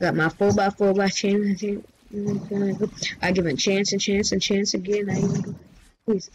Got my 4x4 by chance. I give him chance and chance and chance again. I even go. Please.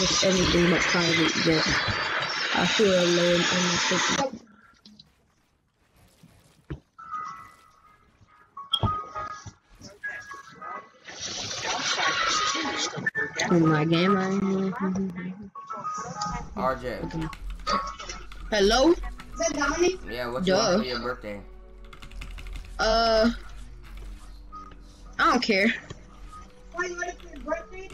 Is anything but private yet. I feel alone and. In my game, I RJ. Hello? Is that Dominic? Yeah, what you want Duh. your birthday? Uh, I don't care. Why you ready for your birthday?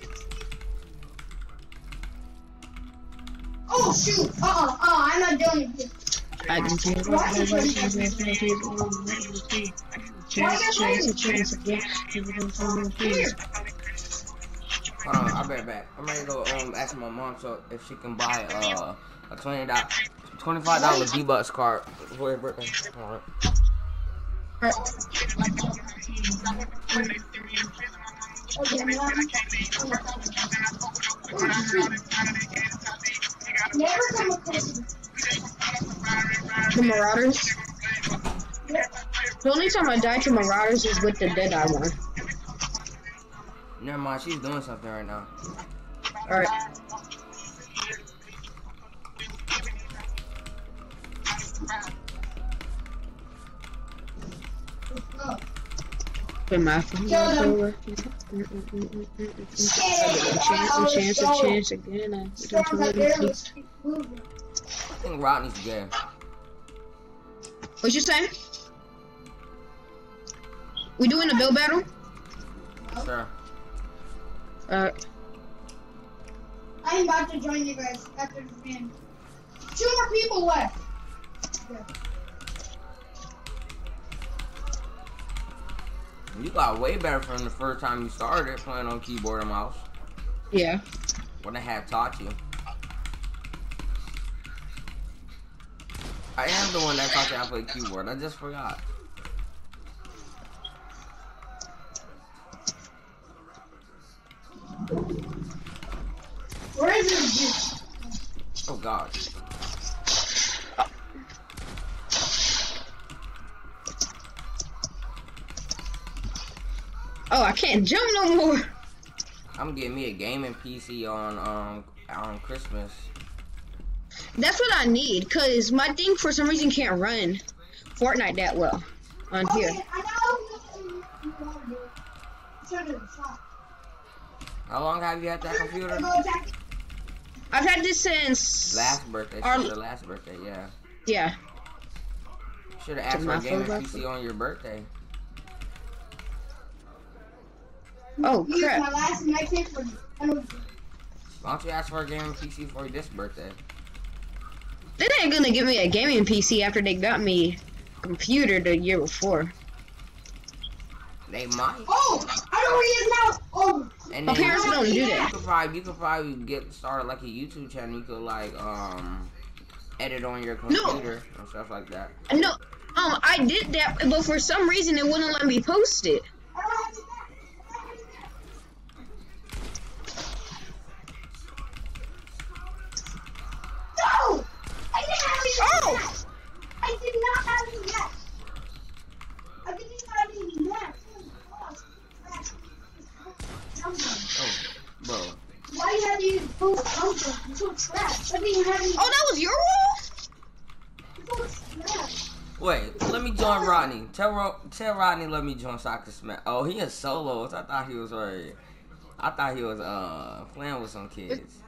Oh shoot! Uh-uh, uh, I'm not doing it. I can change Why you playing Chance, chance, chance again. Hold on, I'll be right back. I'm ready to go um ask my mom so if she can buy uh a twenty dollar twenty five dollar V bucks card for your birthday. Alright. Okay, Mom. Never come across The Marauders. The only time I die to Marauders is with the Deadeye one. Never mind, she's doing something right now. Alright. With my phone over. Chance and chance and chance again. I don't know what speak. I think Rodney's gay. What you saying? We doing a build battle? Sure. Alright. I'm about to join you guys after this game. Two more people left. Yeah. You got way better from the first time you started playing on keyboard and mouse. Yeah. What I had taught you. I am the one that taught you how to play keyboard. I just forgot. Where is this juice? Oh god. Oh, I can't jump no more. I'm getting me a gaming PC on um on Christmas. That's what I need, cause my thing for some reason can't run Fortnite that well on here. Okay, I know what you want to do. Should have shot. How long have you had that computer? I've had this since Last birthday. Our- Your last birthday, yeah. yeah. Should have asked for a gaming PC on your birthday. Oh Use crap! my last night pick for energy. Why don't you ask for a gaming PC for this birthday? They ain't gonna give me a gaming PC after they got me a computer the year before. They might. Oh, I know where he is now. Oh, And My parents don't do that. You could probably you could probably get started like a YouTube channel. You could like um edit on your No. computer and stuff like that. No, um, I did that, but for some reason it wouldn't let me post it. I don't have to. No! I didn't have any Oh! yet. I did not have any yet. I didn't have any yet. Oh, bro. Why you have you post something? You're so trash. I didn't even have any. Oh, that was your wall? You're so trash. Wait, let me join Rodney. Tell Ro- tell Rodney let me join Soccer Smash. Oh, he is solos. I thought he was already. I thought he was uh playing with some kids.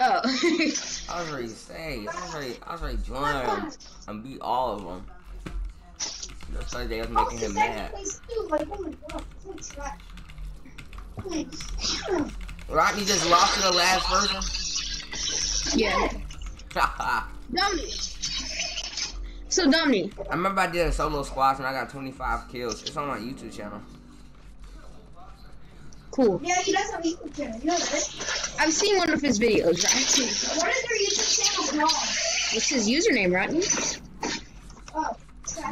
Oh. I was ready to say. I was ready. I was ready to join him and beat all of them. Just like they was making him mad. place too. Like, oh my god, so. Like, Rodney just lost to the last version. yeah. I Dominic. So Dominic, remember I did a solo squash and I got 25 kills. It's on my YouTube channel. cool. Yeah, he does have a YouTube channel. You know that. I've seen one of his videos, right? What is your YouTube channel called? What's his username, Rodney? Oh,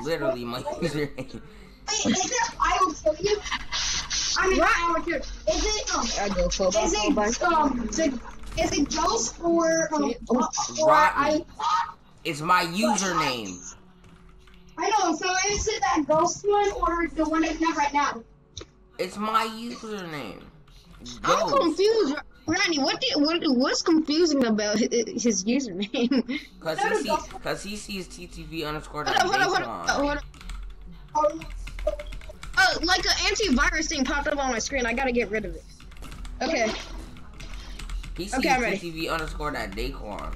Literally my username. Wait, is it I will kill you? I mean, I will kill. Is it um? I go full Is it um? Is it, is it Ghost or um? Oh, or I? It's my username. I. So is it that Ghost one or the one that's not right now? It's my username. I'm confused, Rodney. What did what what's confusing about his, his username? Cause he sees, cause he sees TTV underscore hold that up, hold up, hold up, hold up. Oh, Oh, like an antivirus thing popped up on my screen. I gotta get rid of it. Okay. He sees Okay, I'm ready. TTV underscore that Daquan.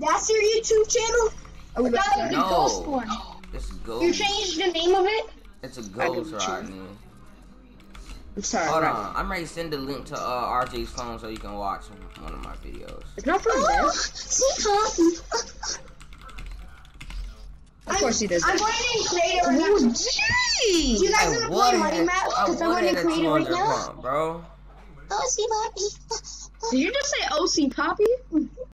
that's your YouTube channel? Are we That back was the to No. Ghost one. It's a You changed the name of it? It's a ghost, didn't. Rodney. I'm sorry. Hold on, I'm ready to send the link to uh, RJ's phone so you can watch one of my videos. It's not for Oh, this. Of course he does. I'm going in creative right Oh, now. gee! You guys I want to play would Money have, Map? Because I'm would going in have creative right now. pump, bro. Oh, see, Did you just say OC Poppy?